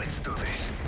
Let's do this.